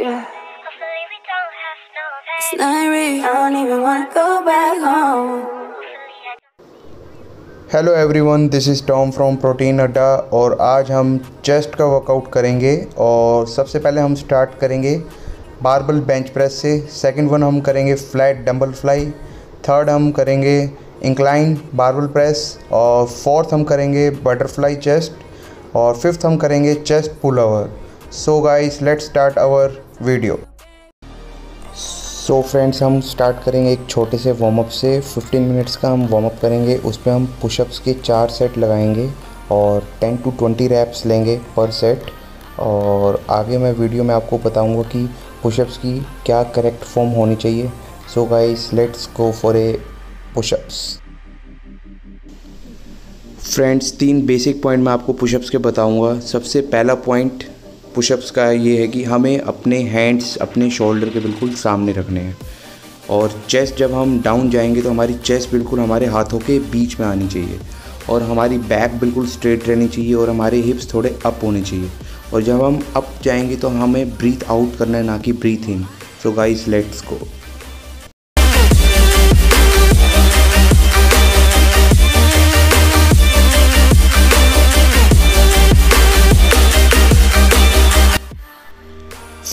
Yeah. No It's not real. I don't even wanna go back home. Hello everyone this is Tom from Protein Adda और आज हम chest का workout करेंगे और सबसे पहले हम स्टार्ट करेंगे बारबल बेंच प्रेस से सेकंड वन हम करेंगे फ्लैट डंबल फ्लाई थर्ड हम करेंगे इंक्लाइन बारबल प्रेस और फोर्थ हम करेंगे बटरफ्लाई चेस्ट और फिफ्थ हम करेंगे chest pullover so guys let's start our video so friends हम स्टार्ट करेंगे एक छोटे से वार्म अप से. 15 मिनट्स का हम वार्म अप करेंगे. उस पर हम पुशअप्स के चार सेट लगाएँगे और 10 टू 20 रैप्स लेंगे पर सेट और आगे मैं वीडियो में आपको बताऊँगा कि पुशअप्स की क्या करेक्ट फॉर्म होनी चाहिए. So guys let's go for a pushups friends, तीन बेसिक पॉइंट मैं आपको पुशअप्स के बताऊँगा। सबसे पहला पॉइंट पुशअप्स का ये है कि हमें अपने हैंड्स अपने शोल्डर के बिल्कुल सामने रखने हैं। और चेस्ट जब हम डाउन जाएँगे तो हमारी चेस्ट बिल्कुल हमारे हाथों के बीच में आनी चाहिए। और हमारी बैक बिल्कुल स्ट्रेट रहनी चाहिए और हमारे हिप्स थोड़े अप होने चाहिए। और जब हम अप जाएँगे तो हमें ब्रीथ आउट करना है, ना कि breathe in so guys let's go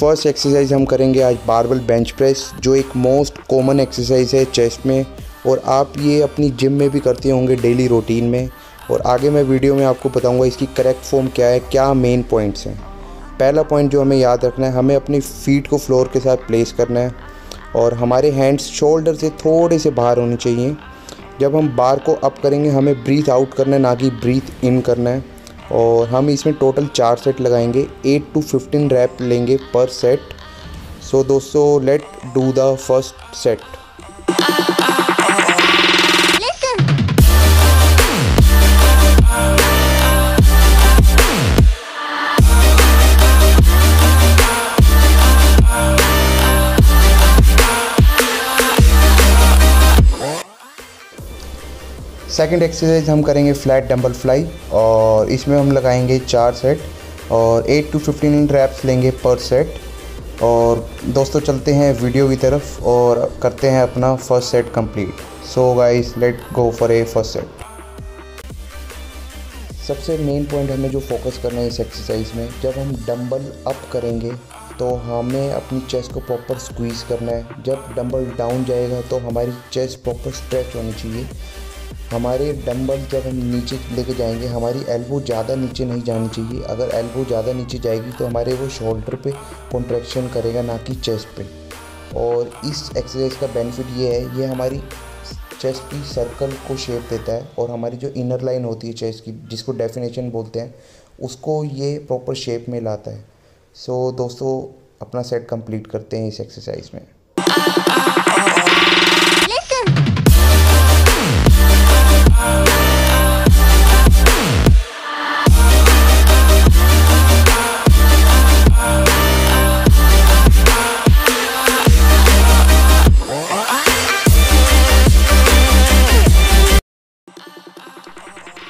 first exercise हम करेंगे आज बारबल बेंच प्रेस, जो एक मोस्ट कॉमन एक्सरसाइज है चेस्ट में, और आप ये अपनी जिम में भी करते होंगे डेली रूटीन में। और आगे मैं वीडियो में आपको बताऊँगा इसकी करेक्ट फॉर्म क्या है, क्या मेन पॉइंट्स हैं। पहला पॉइंट जो हमें याद रखना है, हमें अपनी फीट को फ्लोर के साथ प्लेस करना है, और हमारे हैंड्स शोल्डर से थोड़े से बाहर होने चाहिए। जब हम बार को अप करेंगे, हमें ब्रीथ आउट करना है, ना कि ब्रीथ इन करना है। और हम इसमें टोटल चार सेट लगाएँगे। एट टू फिफ्टीन रैप लेंगे पर सेट सो दोस्तों let do the first set second exercise हम करेंगे फ्लैट डंबल फ्लाई और इसमें हम लगाएँगे चार सेट और एट टू फिफ्टीन रैप्स लेंगे पर सेट और दोस्तों चलते हैं वीडियो की तरफ़ और करते हैं अपना first set complete so guys let go for a first set सबसे मेन पॉइंट हमें जो फोकस करना है इस एक्सरसाइज में, जब हम डंबल अप करेंगे तो हमें अपनी चेस्ट को प्रॉपर स्क्वीज़ करना है। जब डंबल डाउन जाएगा तो हमारी चेस्ट प्रॉपर स्ट्रेच होनी चाहिए। हमारे डंबल जब हम नीचे लेके जाएँगे हमारी एल्बो ज़्यादा नीचे नहीं जानी चाहिए। अगर एल्बो ज़्यादा नीचे जाएगी तो हमारे वो शोल्डर पे कॉन्ट्रैक्शन करेगा ना कि चेस्ट पे। और इस एक्सरसाइज का बेनिफिट ये है ये हमारी चेस्ट की सर्कल को शेप देता है और हमारी जो इनर लाइन होती है चेस्ट की जिसको डेफिनेशन बोलते हैं उसको ये प्रॉपर शेप में लाता है। सो so, दोस्तों अपना सेट कंप्लीट करते हैं इस एक्सरसाइज में।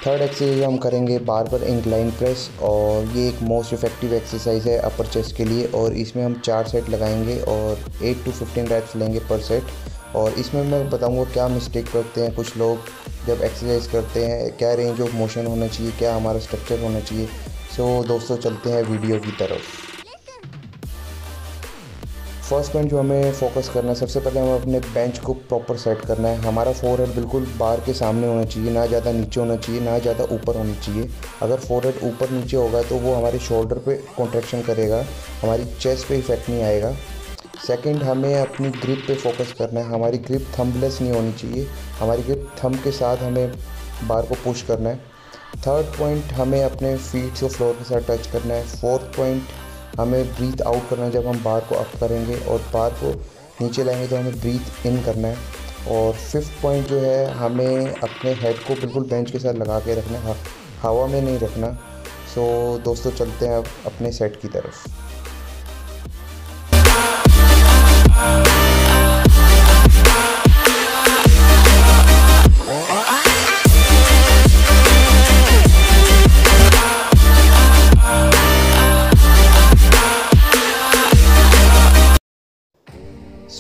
थर्ड एक्सरसाइज हम करेंगे बार बार इंक्लाइन प्रेस और ये एक मोस्ट इफ़ेक्टिव एक्सरसाइज है अपर चेस्ट के लिए और इसमें हम चार सेट लगाएँगे और एट टू फिफ्टीन रैप्स लेंगे पर सेट और इसमें मैं बताऊँगा क्या मिस्टेक करते हैं, कुछ लोग जब एक्सरसाइज करते हैं, क्या रेंज ऑफ़ मोशन होना चाहिए, क्या हमारा स्ट्रक्चर होना चाहिए। सो दोस्तों, चलते हैं वीडियो की तरफ़। फ़र्स्ट पॉइंट जो हमें फोकस करना है, सबसे पहले हमें अपने बेंच को प्रॉपर सेट करना है। हमारा फोर हेड बिल्कुल बार के सामने होना चाहिए, ना ज़्यादा नीचे होना चाहिए, ना ज़्यादा ऊपर होना चाहिए। अगर फोर हेड ऊपर नीचे होगा तो वो हमारे शोल्डर पे कॉन्ट्रेक्शन करेगा, हमारी चेस्ट पे इफ़ेक्ट नहीं आएगा। सेकंड हमें अपनी ग्रिप पे फोकस करना है। हमारी ग्रिप थम्बलेस नहीं होनी चाहिए। हमारी ग्रिप थम के साथ हमें बार को पुश करना है। थर्ड पॉइंट हमें अपने फीट को फ्लोर के साथ टच करना है। फोर्थ पॉइंट हमें ब्रीथ आउट करना है। जब हम बार को अप करेंगे और बार को नीचे लाएँगे तो हमें ब्रीथ इन करना है। और फिफ्थ पॉइंट जो है, हमें अपने हेड को बिल्कुल बेंच के साथ लगा के रखना है। हवा में नहीं रखना। सो दोस्तों, चलते हैं अब अपने सेट की तरफ़।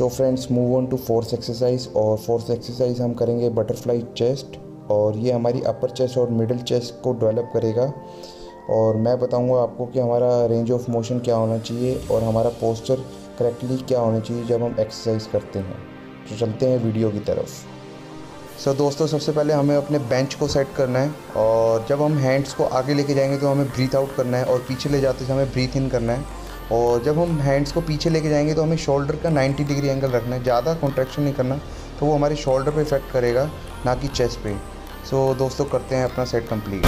So friends move on to fourth exercise और फोर्थ एक्सरसाइज हम करेंगे बटरफ्लाई चेस्ट और ये हमारी अपर चेस्ट और मिडिल चेस्ट को डेवलप करेगा। और मैं बताऊँगा आपको कि हमारा रेंज ऑफ़ मोशन क्या होना चाहिए और हमारा पोस्चर करेक्टली क्या होना चाहिए जब हम एक्सरसाइज करते हैं। तो चलते हैं वीडियो की तरफ़। सो so, दोस्तों सबसे पहले हमें अपने बेंच को सेट करना है। और जब हम हैंड्स को आगे लेके जाएँगे तो हमें ब्रीथ आउट करना है और पीछे ले जाते समय ब्रीथ इन करना है। और जब हम हैंड्स को पीछे लेके जाएँगे तो हमें शोल्डर का 90 डिग्री एंगल रखना है। ज़्यादा कॉन्ट्रैक्शन नहीं करना तो वो हमारे शोल्डर पे इफ़ेक्ट करेगा ना कि चेस्ट पे। सो so, दोस्तों करते हैं अपना set complete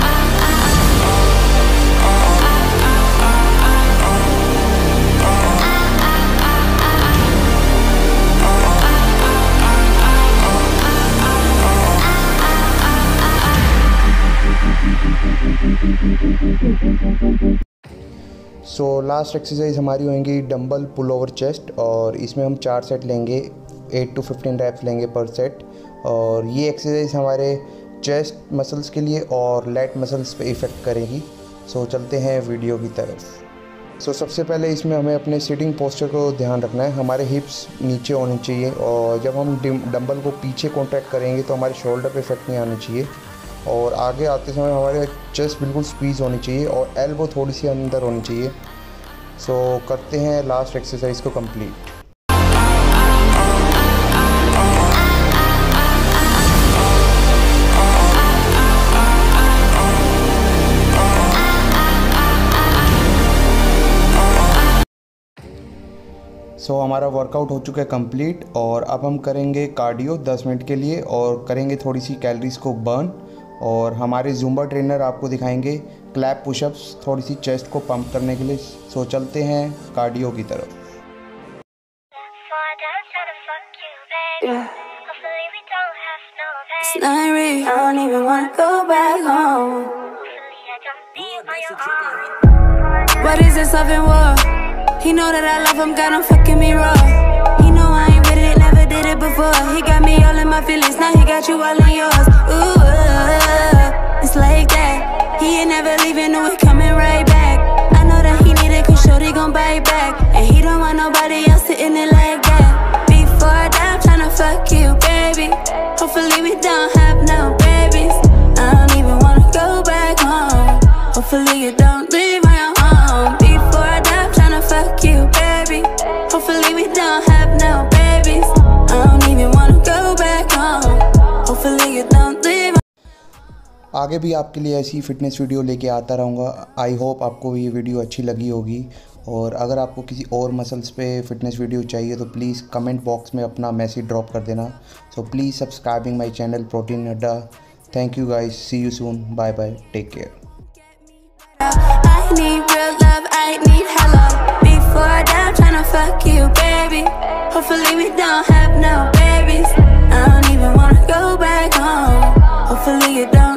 so last exercise हमारी होंगी डंबल पुल ओवर चेस्ट और इसमें हम चार सेट लेंगे एट टू फिफ्टीन रैप्स लेंगे पर सेट और ये एक्सरसाइज हमारे चेस्ट मसल्स के लिए और लेट मसल्स पे इफ़ेक्ट करेगी। सो so, चलते हैं वीडियो की तरफ़। सो so, सबसे पहले इसमें हमें अपने सिटिंग पोस्चर को ध्यान रखना है। हमारे हिप्स नीचे होने चाहिए और जब हम डंबल को पीछे कॉन्ट्रैक्ट करेंगे तो हमारे शोल्डर पे इफ़ेक्ट नहीं आना चाहिए। और आगे आते समय हमारे चेस्ट बिल्कुल स्पीज होनी चाहिए और एल्बो थोड़ी सी अंदर होनी चाहिए। सो so, करते हैं लास्ट एक्सरसाइज को कंप्लीट सो so, हमारा वर्कआउट हो चुका है कंप्लीट और अब हम करेंगे कार्डियो 10 मिनट के लिए और करेंगे थोड़ी सी कैलोरीज को बर्न और हमारे जुम्बा ट्रेनर आपको दिखाएँगे क्लैप पुशअप्स थोड़ी सी चेस्ट को पंप करने के लिए सो चलते हैं कार्डियो की तरफ़. What is this love and war? He know that I love him, got him fucking me raw. He know I ain't with it, never did it before. He got me all in my feelings, now he got you all in yours. Ooh, it's like that. He ain't never leaving, no, we coming right back. I know that he need it, cause Shorty gon' bite back. And he don't want nobody else sitting it like आगे भी आपके लिए ऐसी fitness video लेके आता रहूँगा। I hope आपको ये वीडियो अच्छी लगी होगी। और अगर आपको किसी और मसल्स पे फिटनेस वीडियो चाहिए तो प्लीज़ कमेंट बॉक्स में अपना मैसेज ड्रॉप कर देना। So please subscribing my channel Protein Adda thank you guys see you soon bye bye take care Hopefully, you don't